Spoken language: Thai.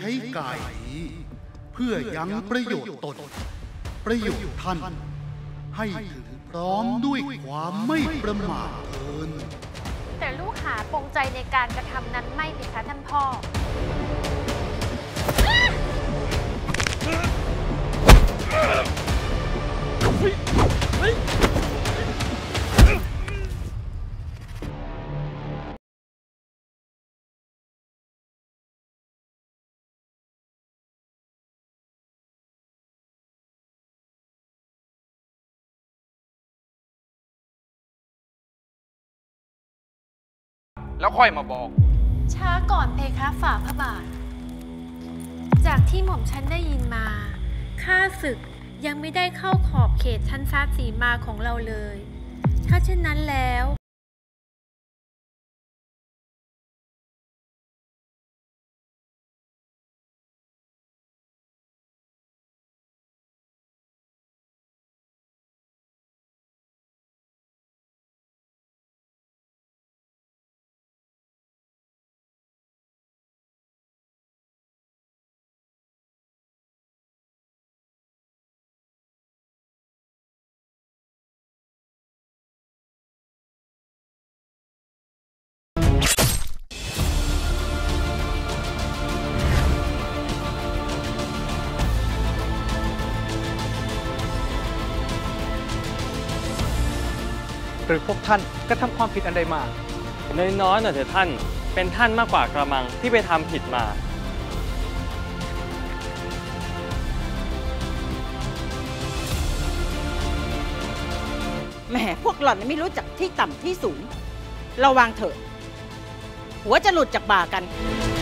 ช้กายนี้ เพื่อยังประโยชน์ตน ประโยชน์ท่าน ให้ถึงพร้อมด้วยความไม่ประมาทเทินแต่ลูกหาปรงใจในการกระทำนั้นไม่ผิดคะท่านพ่อ แล้วค่อยมาบอก ช้าก่อนเพคะฝ่าพระบาท จากที่หม่อมฉันได้ยินมาข้าศึกยังไม่ได้เข้าขอบเขตชั้นซาสีมาของเราเลย ถ้าเช่นนั้นแล้ว หรือพวกท่านกระทำความผิดอันใดมา น้อยๆหน่อยเถอะท่าน เป็นท่านมากกว่ากระมังที่ไปทำผิดมา แหมพวกหล่อนไม่รู้จักที่ต่ำที่สูง ระวังเถอะ หัวจะหลุดจากบ่ากันพ